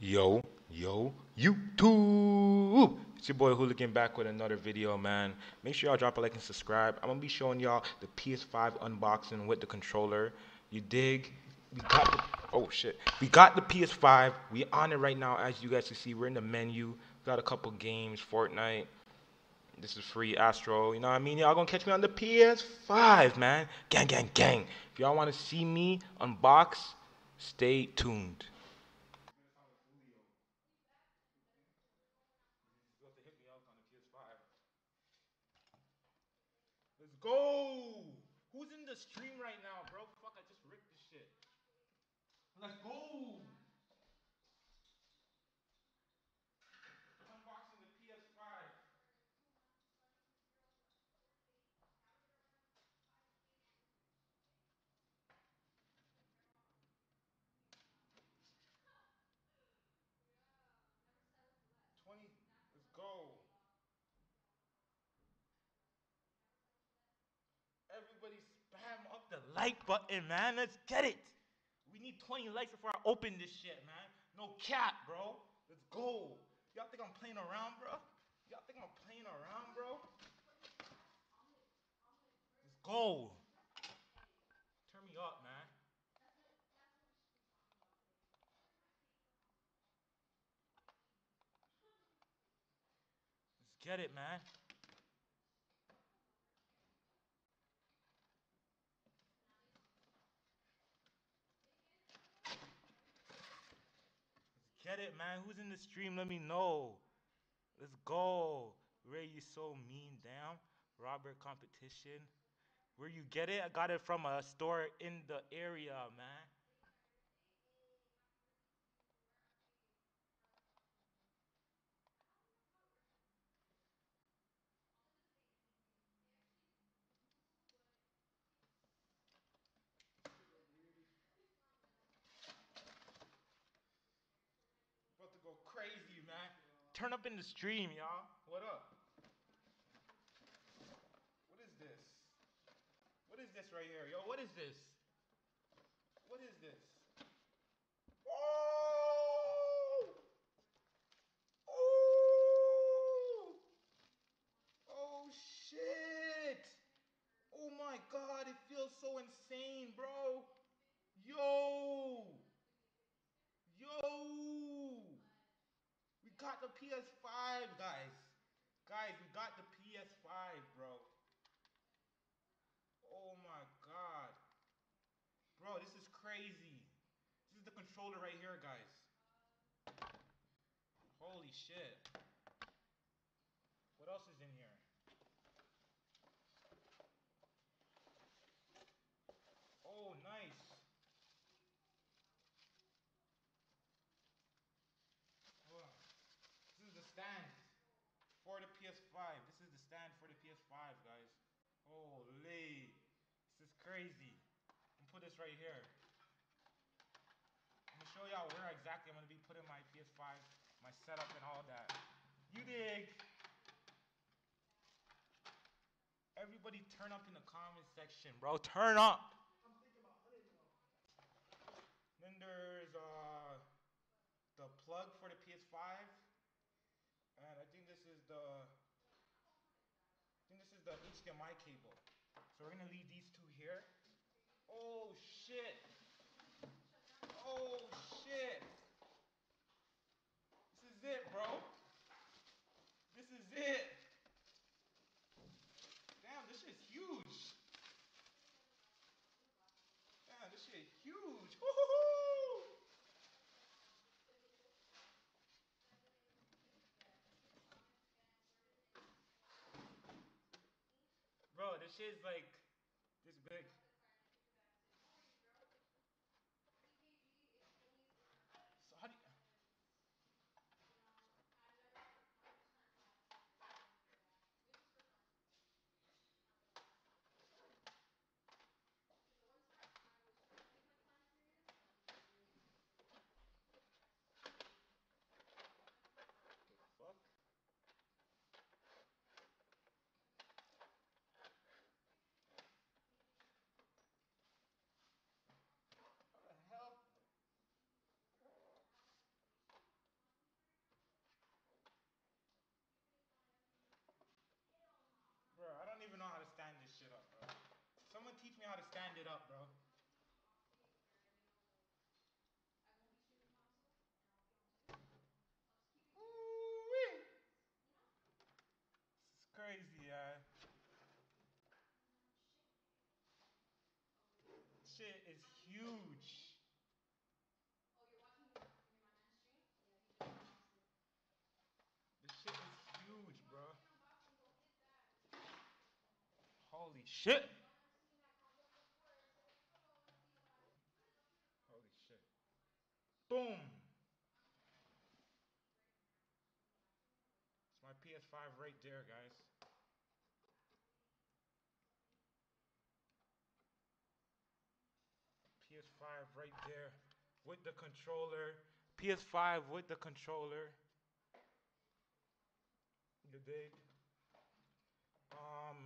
Yo, yo, YouTube! It's your boy Hooligan back with another video, man. Make sure y'all drop a like and subscribe. I'm gonna be showing y'all the PS5 unboxing with the controller. You dig? We got the oh shit. We got the PS5. We on it right now, as you guys can see. We're in the menu. Got a couple games, Fortnite. This is free Astro. You know what I mean? Y'all gonna catch me on the PS5, man. Gang, gang, gang. If y'all wanna see me unbox, stay tuned. Let's go! Who's in the stream right now, bro? Fuck, I just ripped this shit. Let's go! Unboxing the PS5. Twenty. Let's go. Everybody the like button, eh, man. Let's get it. We need 20 likes before I open this shit, man. No cap, bro. Let's go. Y'all think I'm playing around, bro? Y'all think I'm playing around, bro? Let's go. Turn me up, man. Let's get it, man. Let's get it, man. Who's in the stream? Let me know. Let's go. Ray, you so mean. Damn. Robert competition. Where you get it? I got it from a store in the area, man. About to go crazy, man. Turn up in the stream, y'all. What up? What is this? What is this right here? Yo, what is this? What is this? Oh! Oh! Oh shit! Oh my god, it feels so insane, bro. Yo! We got the PS5, guys. Guys, we got the PS5, bro. Oh my god. Bro, this is crazy. This is the controller right here, guys. Holy shit. What else is in here? Oh, nice. Hold on. This is the stand for the PS5. This is the stand for the PS5, guys. Holy. This is crazy. I'm put this right here. I'm gonna show y'all where exactly I'm gonna be putting my PS5, my setup and all that. You dig? Everybody turn up in the comment section, bro. Turn up. Then there's uh the plug for the PS5. And I think this is the I think this is the HDMI cable. So we're gonna leave these two here. Oh shit! Oh shit! This is it, bro. This is it. Damn, this shit's huge. Damn, this shit huge. Woo-hoo-hoo! Bro, this shit's like this big. So how do you... Fuck. Up, bro. Ooh-wee. This is crazy, yeah. Shit is huge. This shit is huge, bro. Holy shit. Holy shit. Boom. It's my PS5 right there, guys. PS5 right there with the controller. PS5 with the controller. You dig? Um,